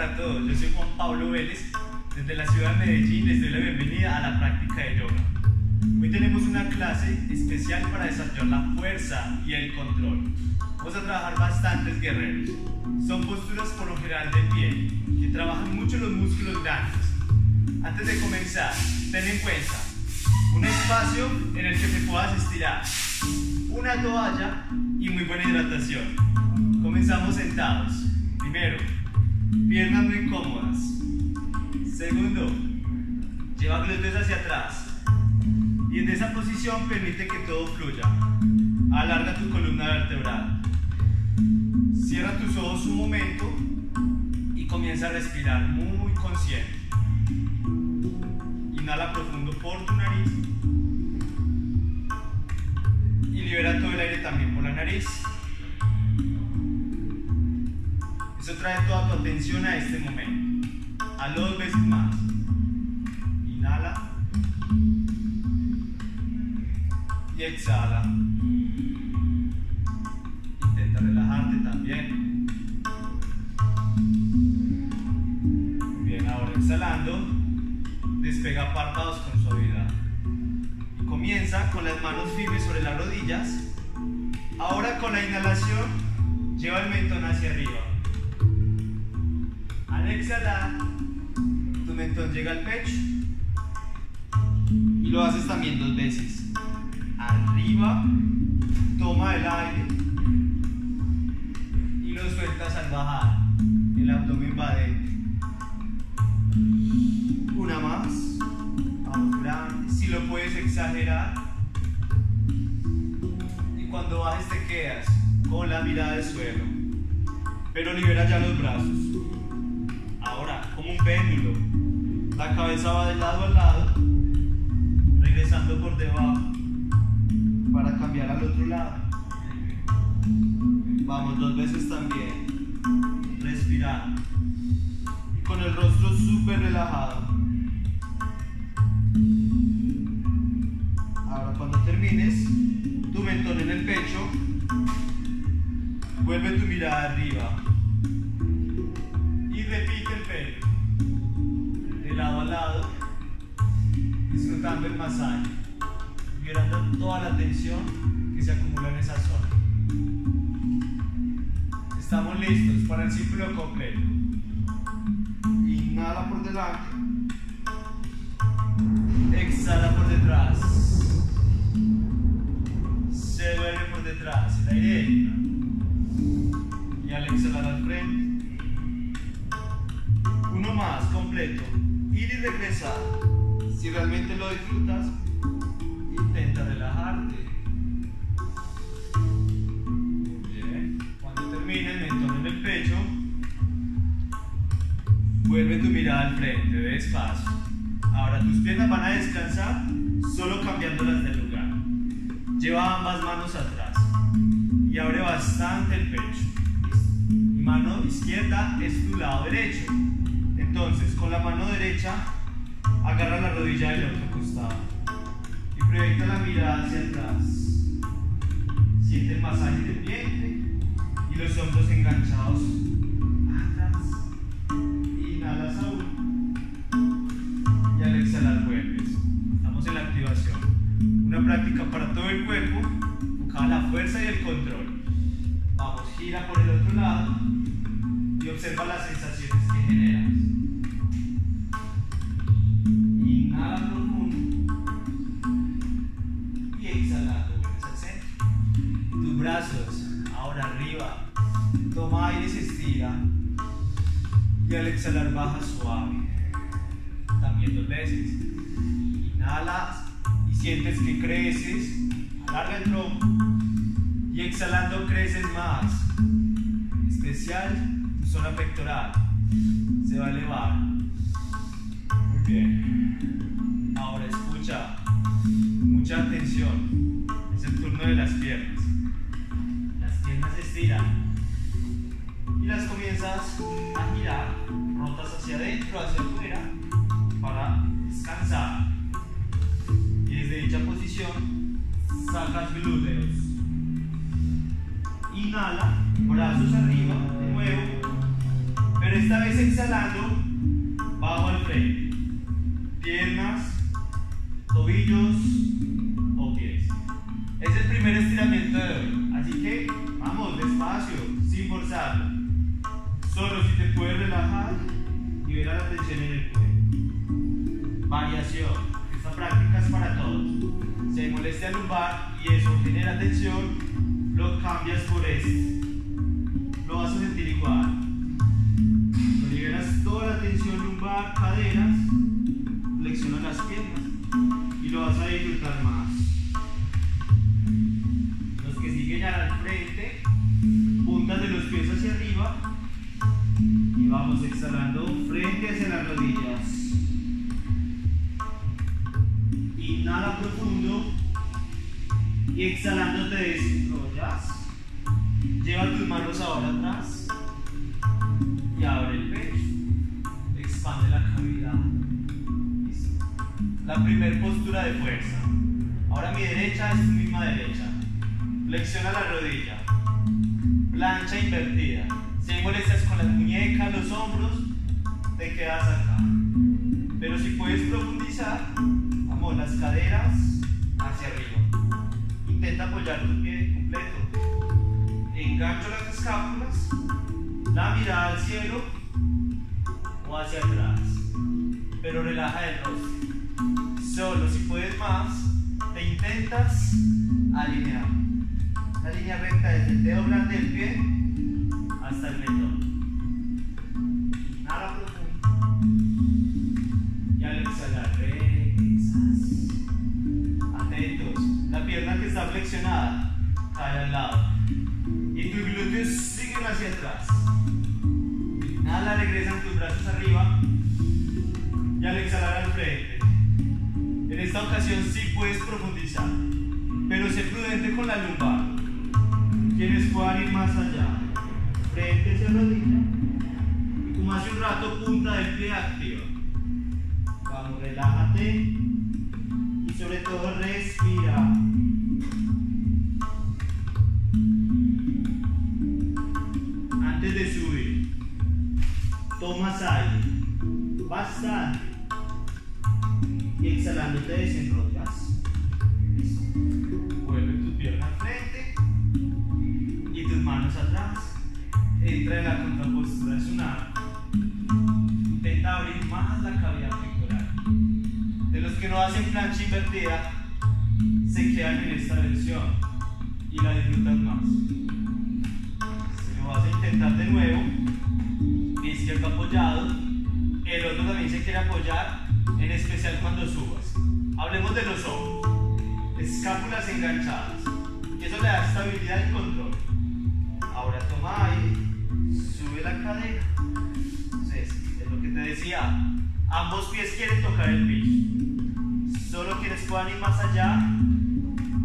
para todos. Yo soy Juan Pablo Vélez. Desde la ciudad de Medellín les doy la bienvenida a la práctica de yoga. Hoy tenemos una clase especial para desarrollar la fuerza y el control. Vamos a trabajar bastantes guerreros. Son posturas por lo general de pie, que trabajan mucho los músculos grandes. Antes de comenzar, ten en cuenta un espacio en el que te puedas estirar, una toalla y muy buena hidratación. Comenzamos sentados. Primero, piernas muy cómodas. Segundo, lleva glúteos hacia atrás. Y en esa posición permite que todo fluya. Alarga tu columna vertebral. Cierra tus ojos un momento y comienza a respirar muy consciente. Inhala profundo por tu nariz. Y libera todo el aire también por la nariz. Trae toda tu atención a este momento. A dos veces más. Inhala. Y exhala. Intenta relajarte también. Bien, ahora exhalando. Despega párpados con suavidad. Y comienza con las manos firmes sobre las rodillas. Ahora con la inhalación, lleva el mentón hacia arriba. Al exhalar, tu mentón llega al pecho y lo haces también dos veces. Arriba, toma el aire y lo sueltas al bajar. El abdomen va adentro. Una más. Vamos. Si lo puedes exagerar. Y cuando bajes te quedas con la mirada al suelo. Pero libera ya los brazos. Péndulo, la cabeza va de lado a lado, regresando por debajo para cambiar al otro lado. Vamos dos veces también, respirando y con el rostro súper relajado. Ahora, cuando termines, tu mentón en el pecho, vuelve tu mirada arriba y repite el pelo disfrutando el masaje liberando toda la tensión que se acumula en esa zona. Estamos listos para el círculo completo. Inhala por delante. Exhala por detrás. Se duerme por detrás el aire entra y al exhalar al frente. Uno más, completo. Ir y regresar. Si realmente lo disfrutas, intenta relajarte. Bien. Cuando termines, mentón en el pecho. Vuelve tu mirada al frente, despacio. Ahora tus piernas van a descansar solo cambiándolas de lugar. Lleva ambas manos atrás y abre bastante el pecho. Mi mano izquierda es tu lado derecho. Entonces, con la mano derecha, agarra la rodilla del otro costado y proyecta la mirada hacia atrás. Siente el masaje del vientre y los hombros enganchados atrás. Inhalas aún y al exhalar vuelves. Estamos en la activación. Una práctica para todo el cuerpo, enfocada la fuerza y el control. Vamos, gira por el otro lado y observa las sensaciones que generas. Exhalar baja suave. También dos veces. Inhalas y sientes que creces. Alarga el tronco. Y exhalando creces más. Especial tu zona pectoral. Se va a elevar. Sin forzarlo. Solo si te puedes relajar y ver la tensión en el cuerpo. Variación. Esta práctica es para todos. Si hay molestia lumbar y eso genera tensión, lo cambias por este. Lo vas a sentir igual. Lo liberas toda la tensión lumbar, caderas, flexionas las piernas y lo vas a disfrutar más. Exhalando te desenrollas. Lleva tus manos ahora atrás y abre el pecho. Expande la cavidad. La primera postura de fuerza. Ahora mi derecha es tu misma derecha. Flexiona la rodilla. Plancha invertida. Si hay molestias con las muñecas, los hombros, te quedas acá. Pero si puedes profundizar, vamos, las caderas. Tu pie completo. Engancho las escápulas, la mirada al cielo o hacia atrás. Pero relaja el rostro. Solo si puedes más, te intentas alinear. La línea recta desde el dedo grande del pie hasta el mentón. Esta ocasión sí puedes profundizar. Pero sé prudente con la lumbar. Quienes puedan ir más allá. Frente hacia rodilla. Y como hace un rato, punta del pie en especial cuando subas. Hablemos de los hombros, escápulas enganchadas, y eso le da estabilidad y control. Ahora toma aire, sube la cadera. Entonces, es lo que te decía, ambos pies quieren tocar el piso. Solo quienes puedan ir más allá,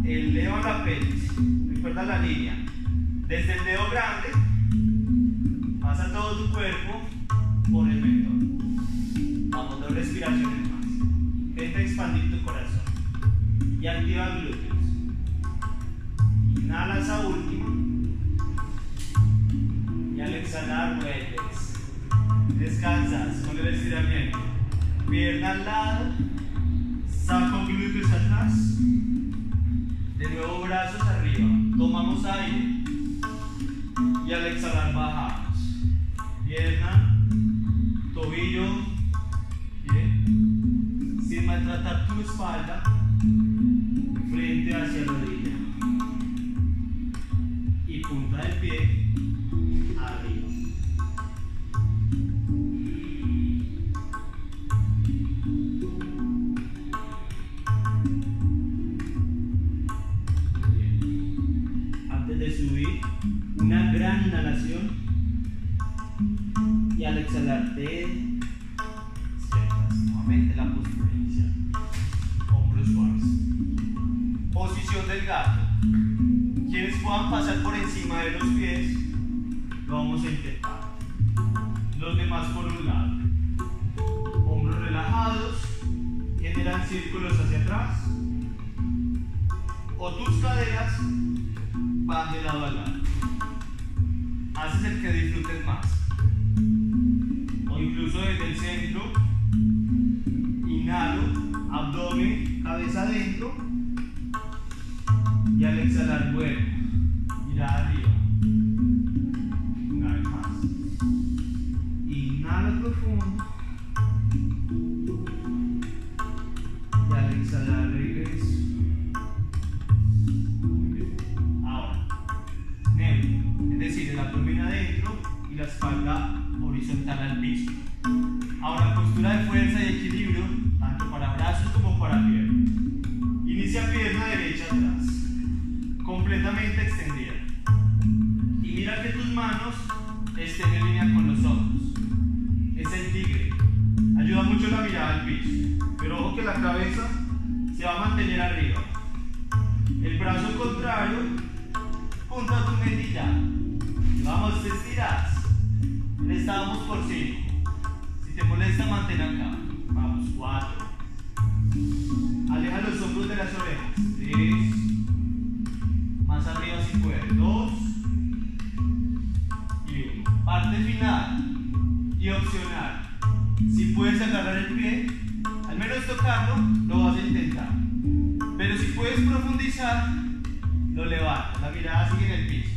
eleva la pelvis. Recuerda la línea. Desde el dedo grande, pasa todo tu cuerpo por el mentón. Dos respiraciones más. Intenta expandir tu corazón y activa glúteos. Inhala esa última y al exhalar vuelves. Descansas con el estiramiento. Pierna al lado, saco glúteos atrás. De nuevo brazos arriba. Tomamos aire y al exhalar bajamos. Pierna, tobillo, espalda, frente hacia rodilla. Y punta del pie arriba. Antes de subir, una gran inhalación y al exhalar te sientas nuevamente la postura Hombros suaves. Posición del gato. Quienes puedan pasar por encima de los pies, lo vamos a intentar. Los demás por un lado. Hombros relajados, generan círculos hacia atrás. O tus caderas van de lado a lado. Haces el que disfrutes más. Incluso desde el centro. Adentro. Y al exhalar vuelvo. Mirada arriba. Va a mantener arriba. El brazo contrario junto a tu medilla. Vamos, te estiras. Le estábamos por 5. Si te molesta, mantén acá. Vamos, 4. Aleja los hombros de las orejas. 3. Más arriba si puedes. 2. Y 1. Parte final y opcional. Si puedes agarrar el pie, al menos tocarlo, lo vas a intentar. Pero si puedes profundizar, lo levantas. La mirada sigue en el piso.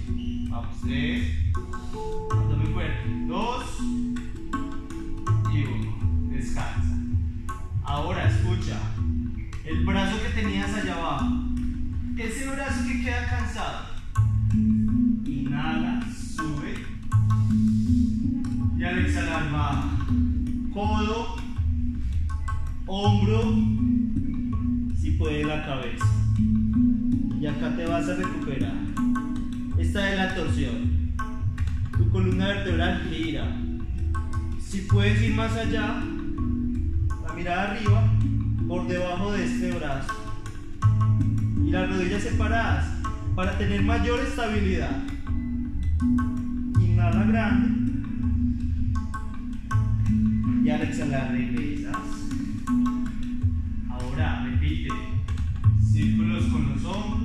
Vamos, 3. Abdomen fuerte. 2 y 1. Descansa. Ahora escucha. El brazo que tenías allá abajo. Ese brazo que queda cansado. Inhala, sube. Y al exhalar baja. Codo, hombro, si puede la cabeza. Y acá te vas a recuperar. Esta es la torsión. Tu columna vertebral gira. Si puedes ir más allá, la mirada arriba, por debajo de este brazo. Y las rodillas separadas para tener mayor estabilidad. Inhala grande. Y al exhalar regresas. Círculos con los hombros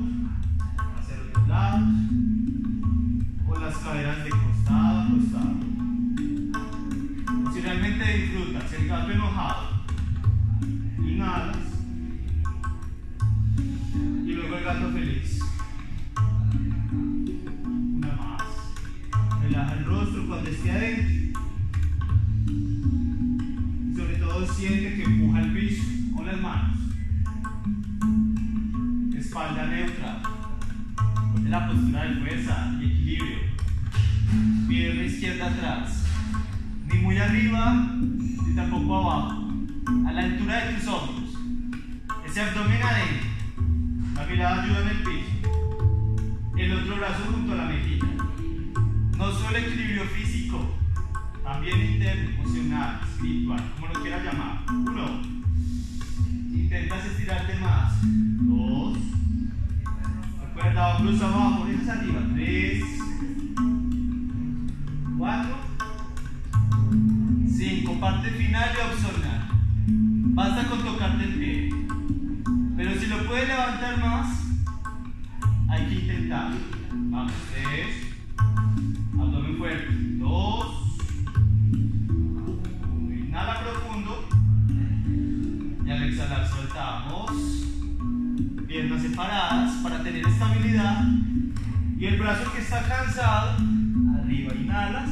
Vamos, tres. Abdomen fuerte. Dos. Inhala profundo. Y al exhalar soltamos. Piernas separadas para tener estabilidad. Y el brazo que está cansado, arriba inhalas.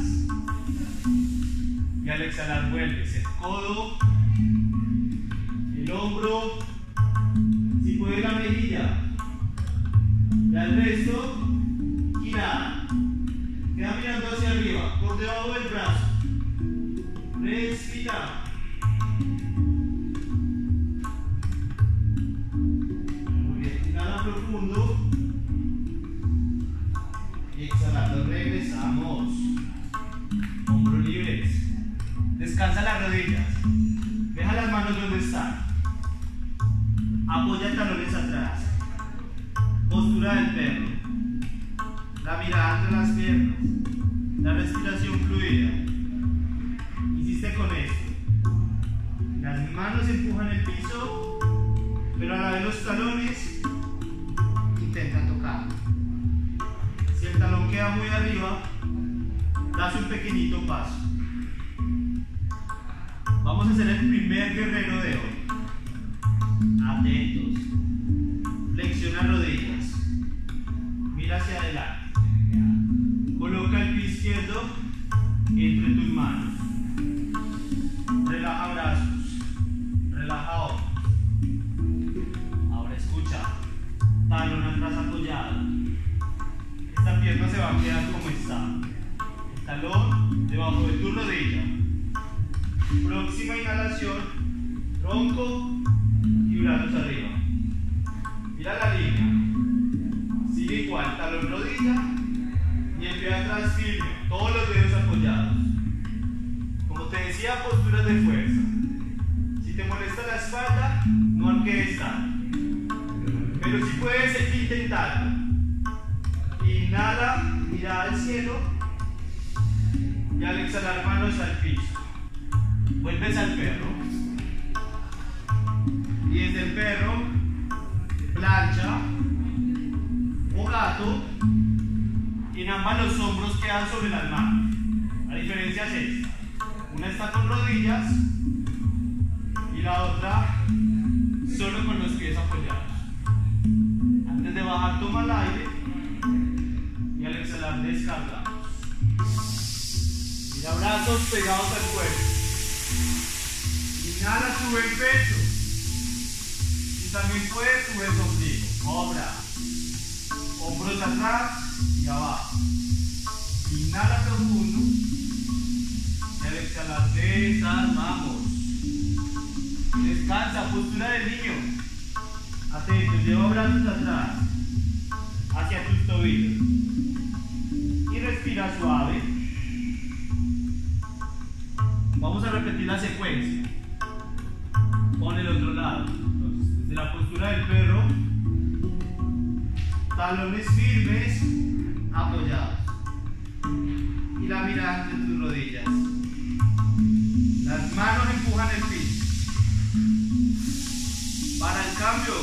Y al exhalar vuelves el codo, Atentos. Flexiona rodillas. Mira hacia adelante. Coloca el pie izquierdo entre al cuerpo. Inhala, sube el pecho. Y también puedes subir el ombligo. Obra. Hombros atrás y abajo. Inhala profundo. Y al exhalar desarmamos. Descansa, postura de niño. Atento, lleva brazos atrás. Hacia tus tobillos. Y respira suave. Vamos a repetir la secuencia. Con el otro lado. Desde la postura del perro, talones firmes, apoyados. Y la mirada entre tus rodillas. Las manos empujan el piso. Para el cambio,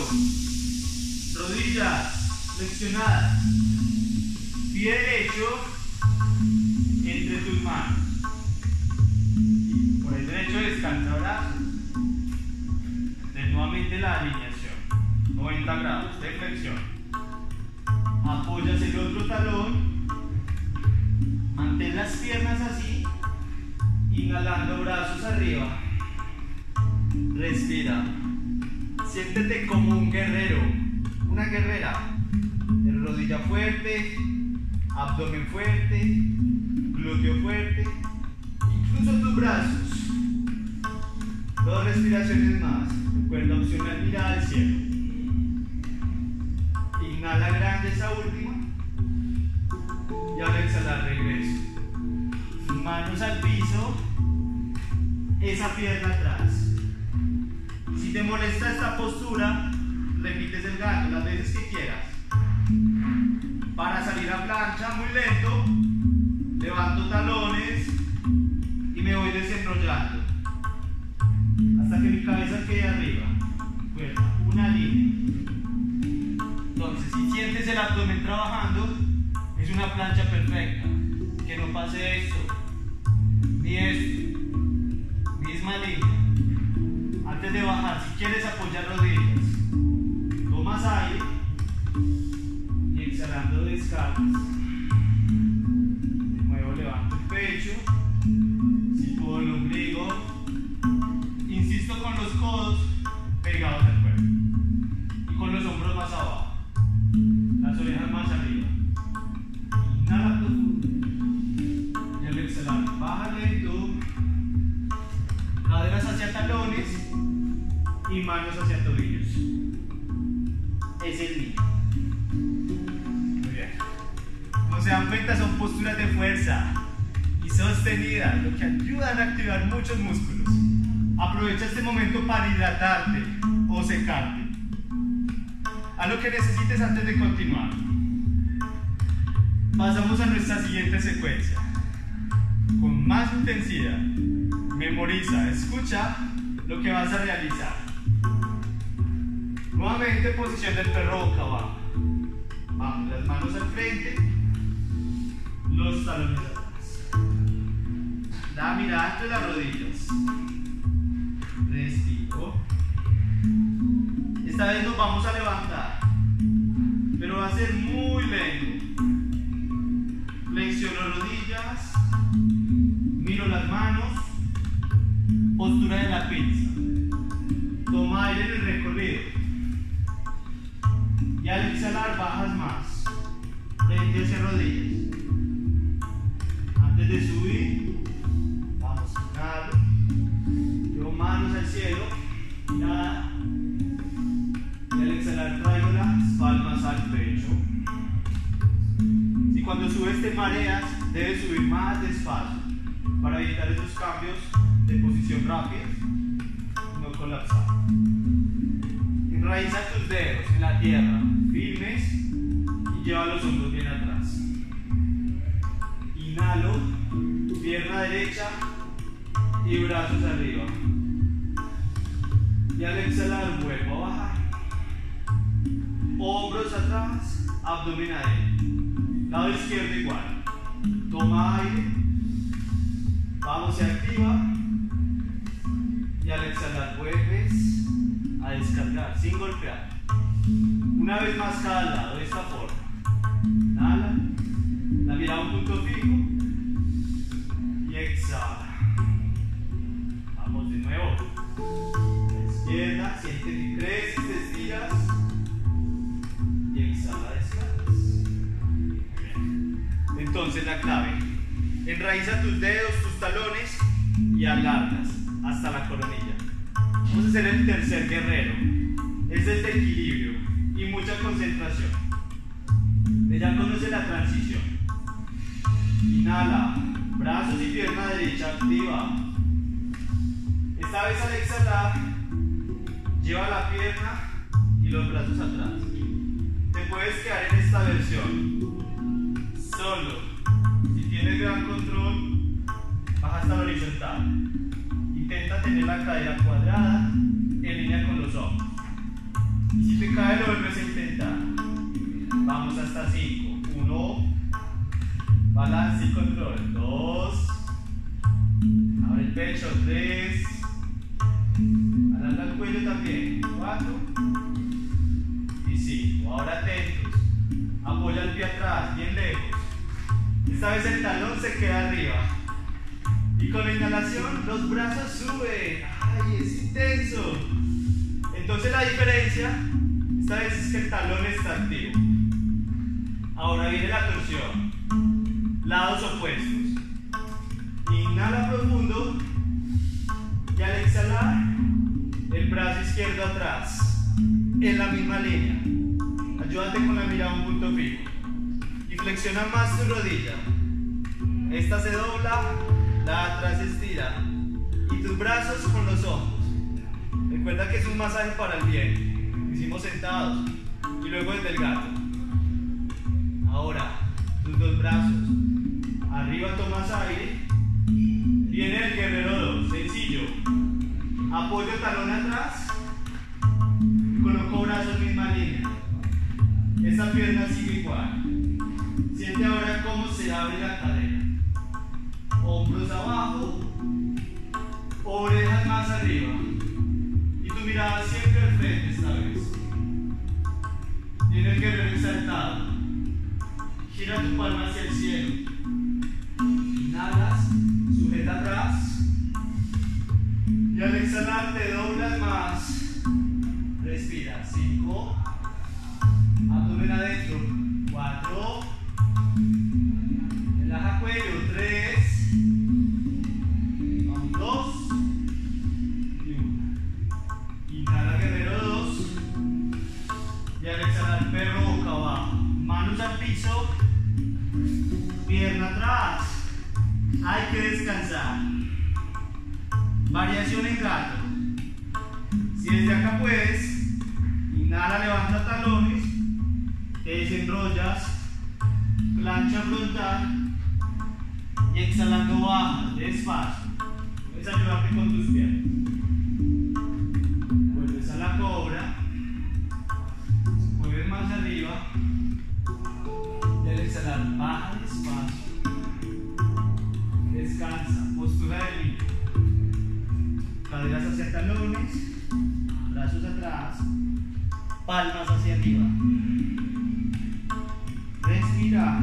rodillas flexionadas. Pie derecho entre tus manos. El derecho descansa brazos. De nuevamente la alineación. 90 grados de flexión. Apoyas el otro talón. Mantén las piernas así. Inhalando brazos arriba. Respira. Siéntete como un guerrero, una guerrera. Rodilla fuerte, abdomen fuerte, glúteo fuerte, incluso tus brazos. Dos respiraciones más. Recuerda opcional mirar al cielo. Inhala grande esa última. Y al exhalar regreso. Manos al piso. Esa pierna atrás. Si te molesta esta postura, repites el gato las veces que quieras. Para salir a plancha muy lento, levanto talones y me voy desenrollando hasta que mi cabeza quede arriba. Una línea. Entonces, si sientes el abdomen trabajando, es una plancha perfecta. Que no pase esto, ni esto. Misma línea. Antes de bajar, si quieres apoyar rodillas, tomas aire y exhalando descargas. Hacia tobillos. Es el mío. Muy bien. Como se dan cuenta, son posturas de fuerza y sostenidas, lo que ayudan a activar muchos músculos. Aprovecha este momento para hidratarte o secarte. A lo que necesites antes de continuar. Pasamos a nuestra siguiente secuencia. Con más intensidad, memoriza, escucha lo que vas a realizar. Nuevamente posición del perro boca abajo. Vamos, las manos al frente, los talones atrás. La mirada entre las rodillas. 5. Esta vez nos vamos a levantar, pero va a ser muy lento. Flexiono rodillas, miro las manos, postura de la pizza. Toma aire en el recorrido. Y al exhalar bajas más. Frente hacia rodillas. Antes de subir, vamos, inhalo. Llevo manos al cielo. Inhala. Y al exhalar traigo las palmas al pecho. Si cuando subes te mareas, debes subir más despacio para evitar esos cambios de posición rápida y no colapsar. Enraiza tus dedos en la tierra, y lleva los hombros bien atrás. Inhalo, pierna derecha y brazos arriba. Y al exhalar vuelvo a bajar. Hombros atrás, abdomen adentro. Lado izquierdo igual. Toma aire. Vamos, se activa. Y al exhalar vuelves a descargar sin golpear. Una vez más cada lado, de esta forma. Inhala. La mirada a un punto fijo. Y exhala. Vamos de nuevo. La izquierda, siente que creces, te estiras. Y exhala, descansas. Muy. Entonces la clave. Enraiza tus dedos, tus talones y alargas hasta la coronilla. Vamos a hacer el tercer guerrero. Es el equilibrio concentración. Ya conoce la transición. Inhala, brazos y pierna derecha activa. Esta vez al exhalar, lleva la pierna y los brazos atrás. Te puedes quedar en esta versión. Solo. Si tienes gran control, baja hasta la horizontal. Intenta tener la cadera cuadrada en línea con los hombros. Si te cae, lo vuelves intentar. Vamos hasta 5. 1. Balance y control. 2. Abre el pecho. 3. Alarga el cuello también. 4. Y 5. Ahora atentos. Apoya el pie atrás, bien lejos. Esta vez el talón se queda arriba. Y con la inhalación los brazos suben. ¡Ay, es intenso! Entonces la diferencia, esta vez es que el talón está activo. Ahora viene la torsión. Lados opuestos. Inhala profundo. Y al exhalar, el brazo izquierdo atrás. En la misma línea. Ayúdate con la mirada a un punto fijo. Y flexiona más tu rodilla. Esta se dobla, la atrás estira. Y tus brazos con los hombros. Recuerda que es un masaje para el bien. Hicimos sentados. Y luego desde el gato. Ahora, tus dos brazos. Arriba tomas aire. Viene el guerrero 2. Sencillo. Apoyo talón atrás. Coloco brazos misma línea. Esa pierna sigue Descansa, postura de. Caderas hacia talones. brazos atrás, palmas hacia arriba. Respira.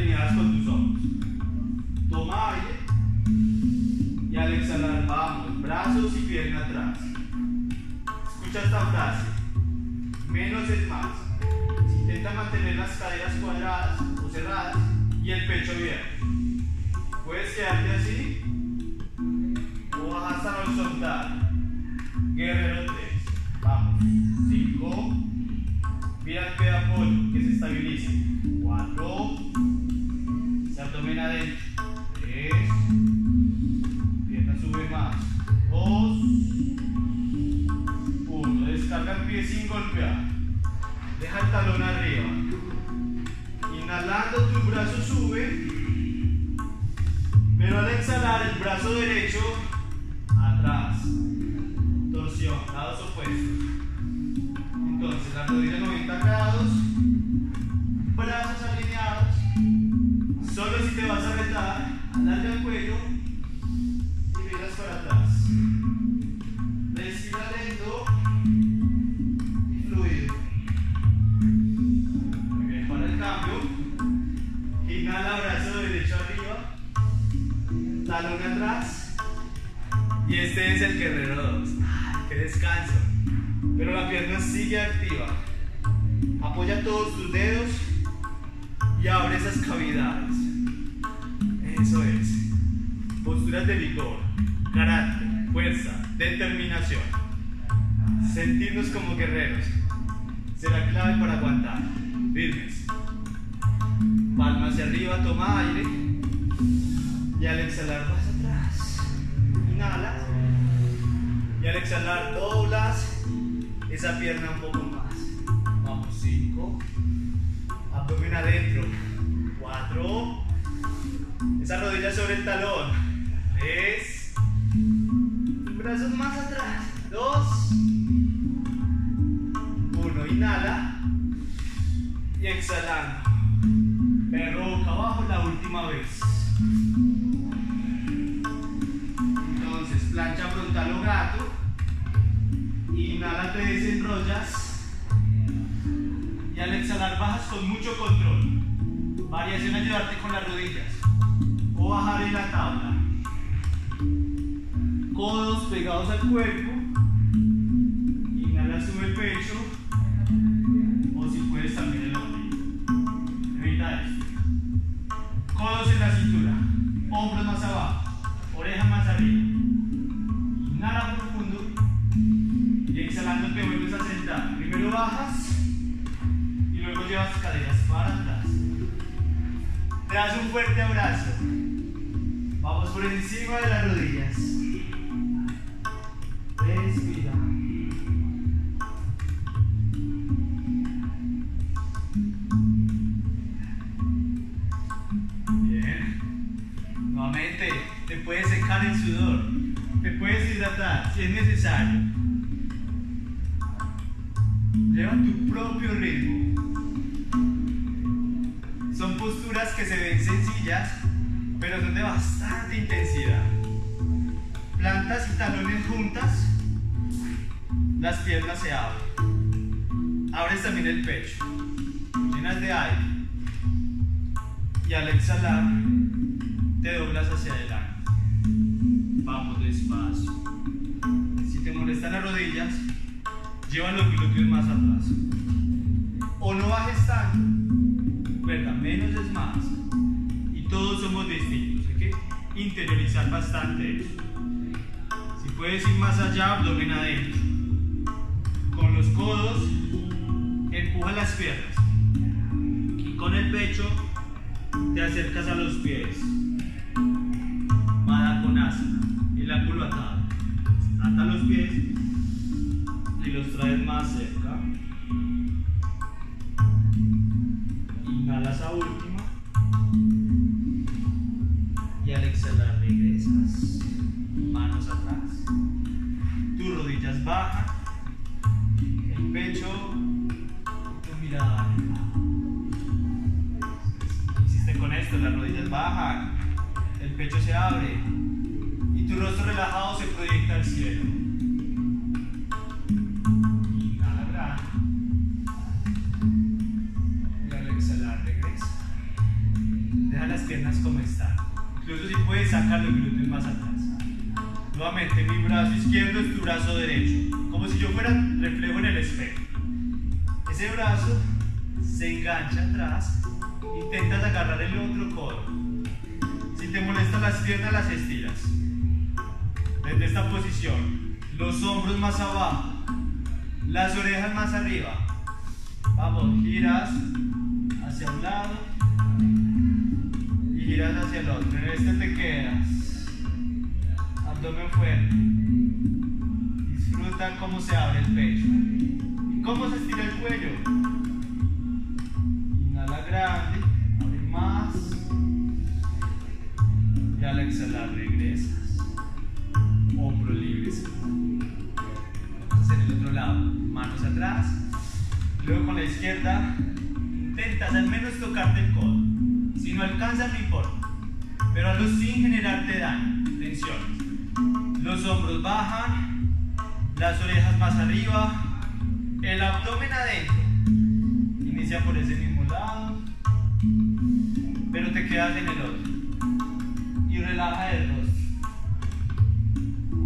Alineadas con tus hombros. Toma aire y al exhalar vamos, brazos y pierna atrás. Escucha esta frase. Menos es más. Intenta mantener las caderas cuadradas o cerradas y el pecho abierto. Puedes quedarte así o bajas hasta horizontal. Guerrero activa. Apoya todos tus dedos y abre esas cavidades. Eso es. Posturas de vigor, carácter, fuerza, determinación. Sentirnos como guerreros será clave para aguantar. Firmes. Palma hacia arriba, toma aire. Y al exhalar vas atrás. Inhala. Y al exhalar doblas esa pierna un poco más. Vamos, 5. Abdomen adentro. 4. Esa rodilla sobre el talón. 3. Brazos más atrás. 2. 1. Inhala. Y exhalando. Perro boca abajo la última vez. Inhala, te desenrollas. Y al exhalar bajas con mucho control. Variación ayudarte con las rodillas. O bajar en la tabla. Codos pegados al cuerpo. Inhala, sube el pecho. O si puedes también el ombligo. Evita esto. Codos en la cintura. Hombros más fuerte abrazo. Vamos por encima de las rodillas. Abres también el pecho, llenas de aire y al exhalar te doblas hacia adelante. Vamos despacio. Si te molestan las rodillas, lleva los glúteos más atrás. O no bajes tanto. Recuerda, menos es más. Y todos somos distintos. Hay que interiorizar bastante eso. Si puedes ir más allá, abdomen adentro. Con los codos, empuja las piernas. Y con el pecho, te acercas a los pies. Mada con asana. El ángulo atado. Ata los pies y los traes más cerca. Inhalas a última. Y al exhalar regresas. Manos atrás. Tus rodillas bajan. El pecho. Pecho se abre. Y tu rostro relajado se proyecta al cielo. Inhala Y al exhalar regresa. Deja las piernas como están. Incluso si puedes sacar los glúteos más atrás. Nuevamente, mi brazo izquierdo es tu brazo derecho. Como si yo fuera reflejo en el espejo. Ese brazo se engancha atrás. Intentas agarrar el otro codo. Las piernas, las estiras. Desde esta posición, los hombros más abajo, las orejas más arriba. Vamos, giras hacia un lado y giras hacia el otro. En este te quedas. Abdomen fuerte. Disfruta cómo se abre el pecho y cómo se estira el cuello. Izquierda intentas al menos tocarte el codo. Si no alcanzas, no importa. Pero hazlo sin generarte daño, tensiones. Los hombros bajan, las orejas más arriba, el abdomen adentro. Inicia por ese mismo lado, pero te quedas en el otro. Y relaja el rostro.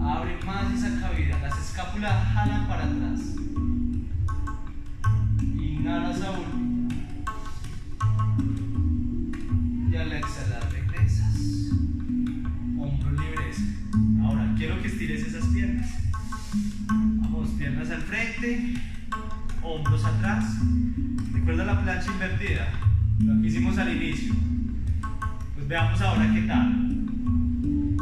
Abre más esa cavidad, las escápulas jalan para atrás. Inhalas a uno. Y al exhalar regresas. Hombros libres. Ahora quiero que estires esas piernas. Vamos, piernas al frente, hombros atrás. Recuerda la plancha invertida, lo que hicimos al inicio. Pues veamos ahora qué tal.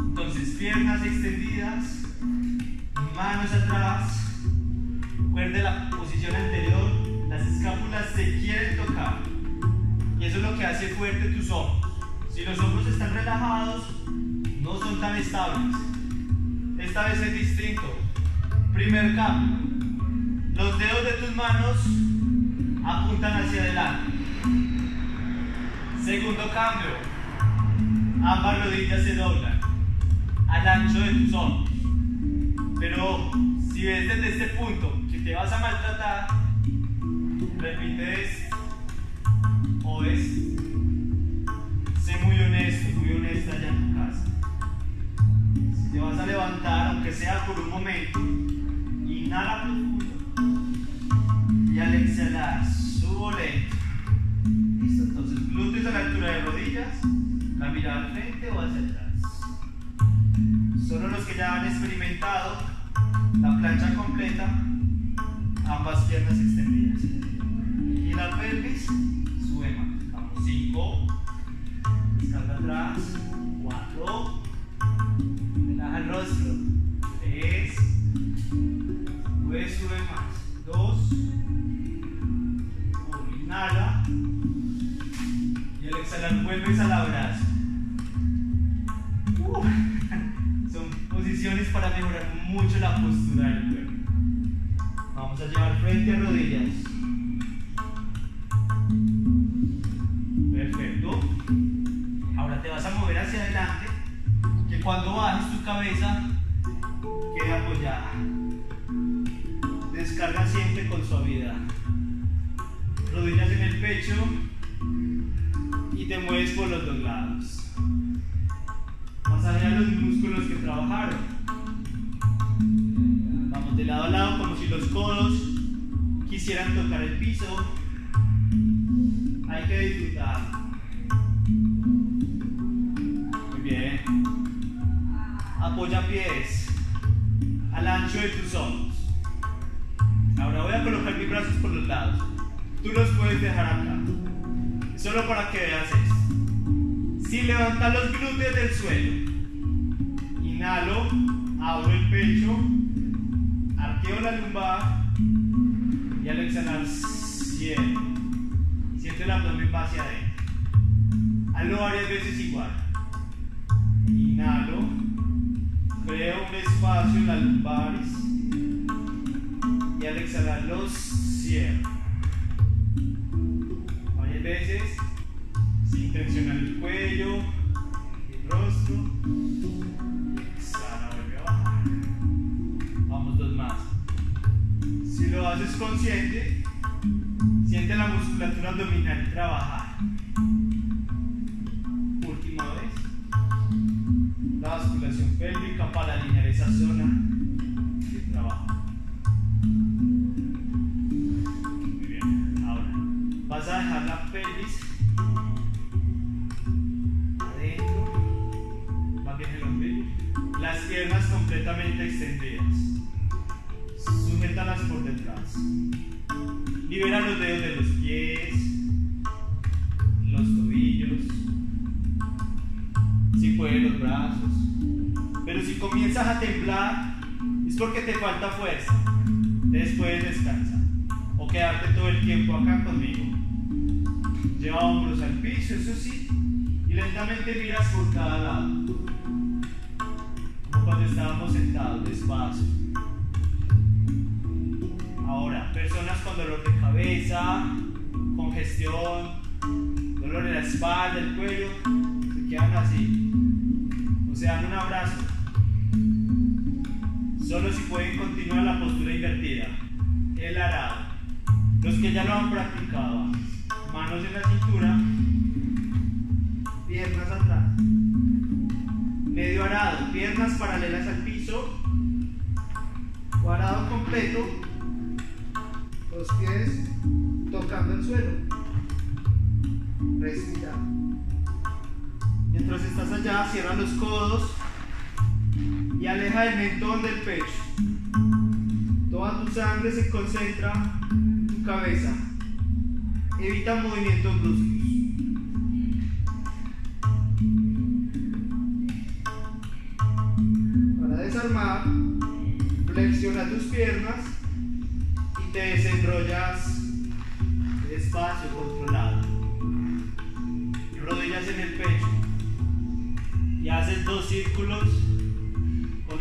Entonces, piernas extendidas, manos atrás. Recuerde la posición anterior, las escápulas se quieren tocar. Y eso es lo que hace fuerte tus hombros. Si los hombros están relajados, no son tan estables. Esta vez es distinto. Primer cambio. Los dedos de tus manos apuntan hacia adelante. Segundo cambio. Ambas rodillas se doblan al ancho de tus hombros. Pero si ves desde este punto que te vas a maltratar, repite esto o es sé muy honesto, muy honesta ya en tu casa. Si te vas a levantar, aunque sea por un momento, inhala profundo y al exhalar subo lento. Listo, entonces glúteos a la altura de rodillas, la mirada al frente o hacia atrás. Solo los que ya han experimentado la plancha completa, ambas piernas extendidas. Y la pelvis sube más. Vamos, 5, descarga atrás, 4, relaja el rostro, 3, sube, sube más, 2, 1, inhala, y al exhalar vuelves al abrazo. Uh, son posiciones para mejorar mucho la postura del cuerpo. Vamos a llevar frente a rodillas. Cuando bajes tu cabeza quede apoyada. Descarga siempre con suavidad. pecho y te mueves por los dos lados. Masajea los músculos que trabajaron. Vamos de lado a lado como si los codos quisieran tocar el piso. Hay que disfrutar. De tus hombros. Ahora voy a colocar mis brazos por los lados. Tú los puedes dejar acá. Solo para que veas esto. Si levantas los glúteos del suelo, inhalo, abro el pecho, arqueo la lumbar y al exhalar cierro. Siento el abdomen va hacia adentro. Hazlo varias veces igual. Inhalo, creo un espacio en las lumbares y al exhalar los cierro veces, sin tensionar el cuello, el rostro. Exhala, vuelve a. Vamos dos más. Si lo haces consciente, siente la musculatura abdominal trabajar. Pélvica para esa zona de trabajo. vas a dejar la pelvis adentro, va bien el ombligo, las piernas completamente extendidas, sujétalas por detrás, libera los dedos de comienzas a temblar es porque te falta fuerza, después descansa o quedarte todo el tiempo acá conmigo. Lleva hombros al piso, eso sí, y lentamente miras por cada lado. Como cuando estábamos sentados, despacio. Ahora, personas con dolor de cabeza, congestión, dolor en la espalda, el cuello, se quedan así. O se dan un abrazo. Solo si pueden continuar la postura invertida. El arado. Los que ya lo han practicado. Manos en la cintura, piernas atrás, medio arado, piernas paralelas al piso, cuadrado completo, los pies tocando el suelo, respira. Mientras estás allá, cierra los codos y aleja el mentón del pecho. Toda tu sangre se concentra en tu cabeza. Evita movimientos bruscos. Para desarmar, flexiona tus piernas y te desenrollas despacio, controlado. Rodillas en el pecho. Y haces dos círculos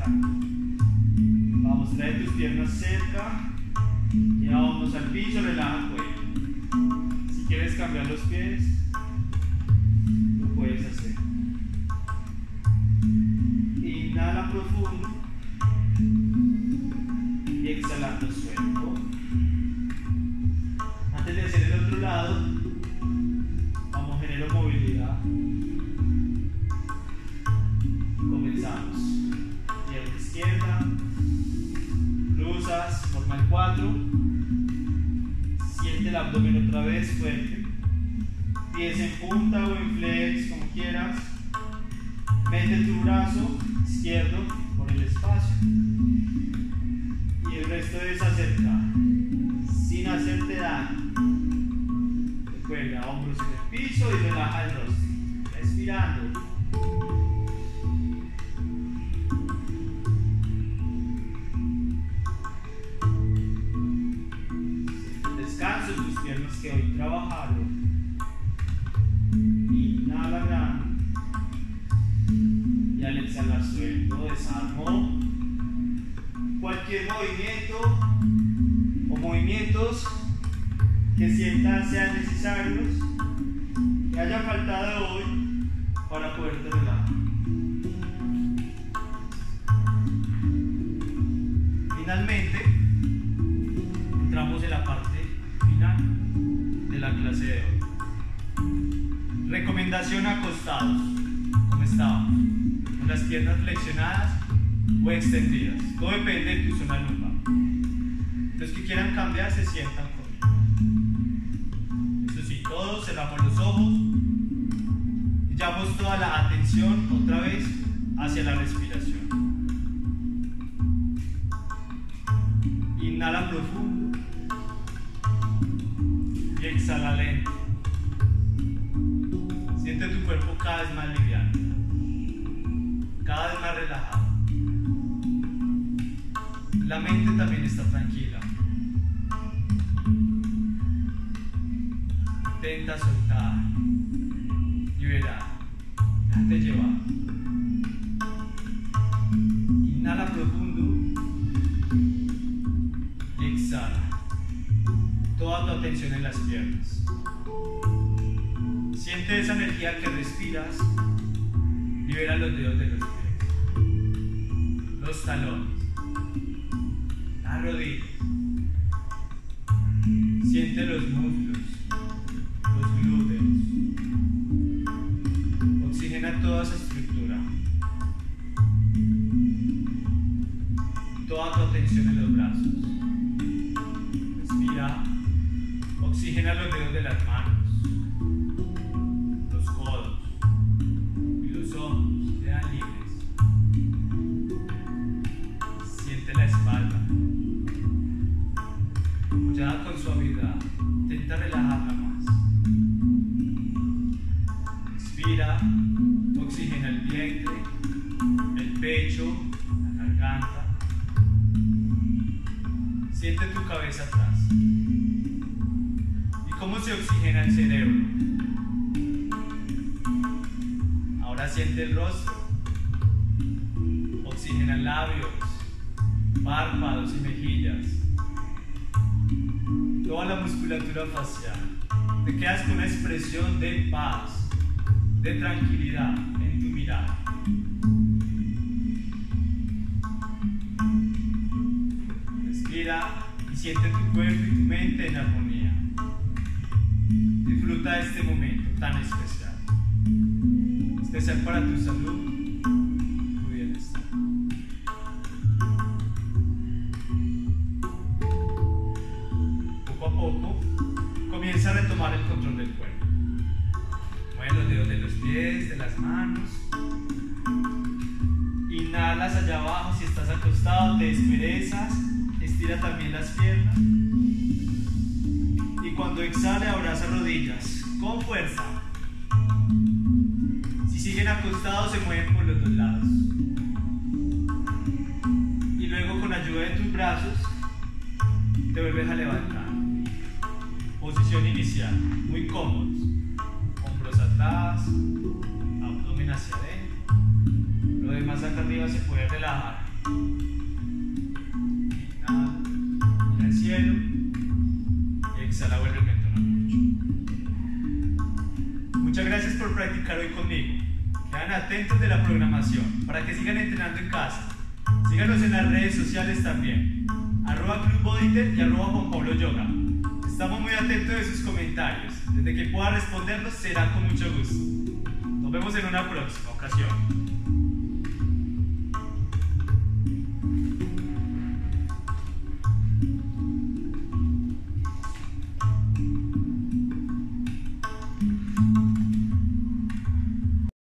vamos a acercar. Vamos, trae tus piernas cerca. Llevamos al piso, relaja el cuello. Si quieres cambiar los pies, puedes hacer. Finalmente, entramos en la parte final de la clase de hoy. Recomendación acostados, como estábamos, con las piernas flexionadas o extendidas. Todo depende de tu zona lumbar. Los que quieran cambiar se sientan conmigo. Eso sí, todos cerramos los ojos y llevamos toda la otra vez hacia la respiración. Los muslos. Para tu salud, tu bienestar. Poco a poco, comienza a retomar el control del cuerpo. Mueve los dedos de los pies, de las manos. Inhalas allá abajo si estás acostado, te desperezas, estira también las piernas. Y cuando exhale, abraza rodillas con fuerza. Acostados, se mueven por los dos lados. Y luego, con ayuda de tus brazos, te vuelves a levantar. Posición inicial, muy cómodos. Hombros atrás, abdomen hacia adentro. Lo demás acá arriba se puede relajar. Atentos de la programación para que sigan entrenando en casa. Síganos en las redes sociales también. Arroba Club y arroba Juan Pablo Yoga. Estamos muy atentos de sus comentarios. Desde que pueda responderlos será con mucho gusto. Nos vemos en una próxima ocasión.